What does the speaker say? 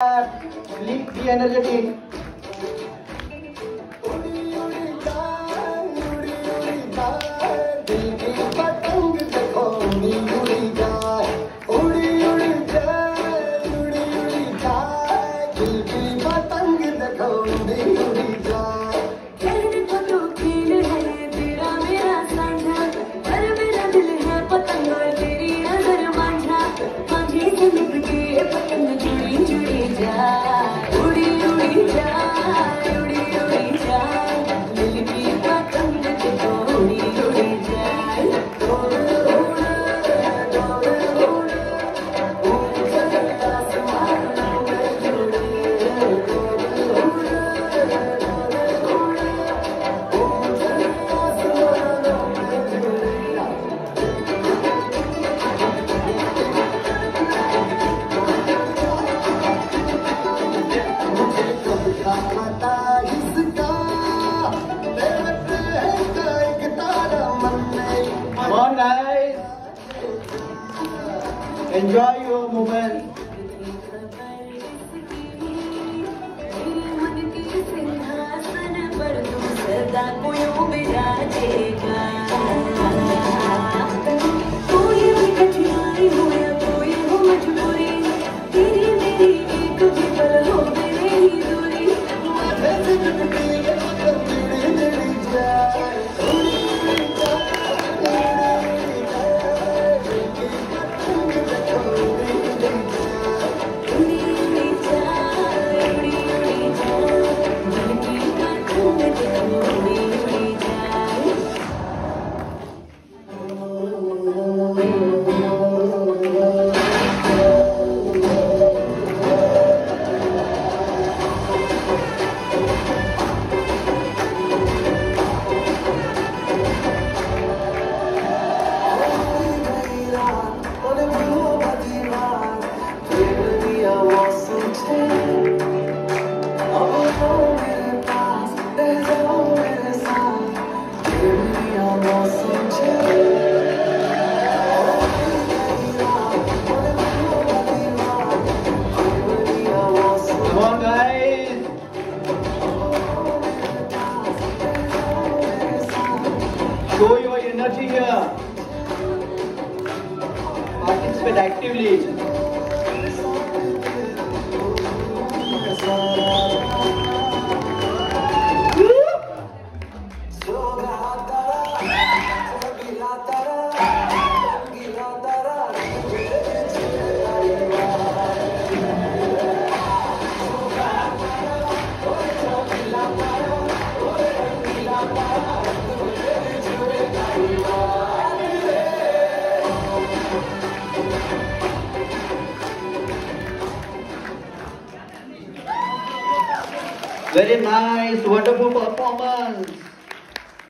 Leak the energetic 啊。Enjoy your moment. away. energy here. Participate actively. Woo! Very nice, wonderful performance.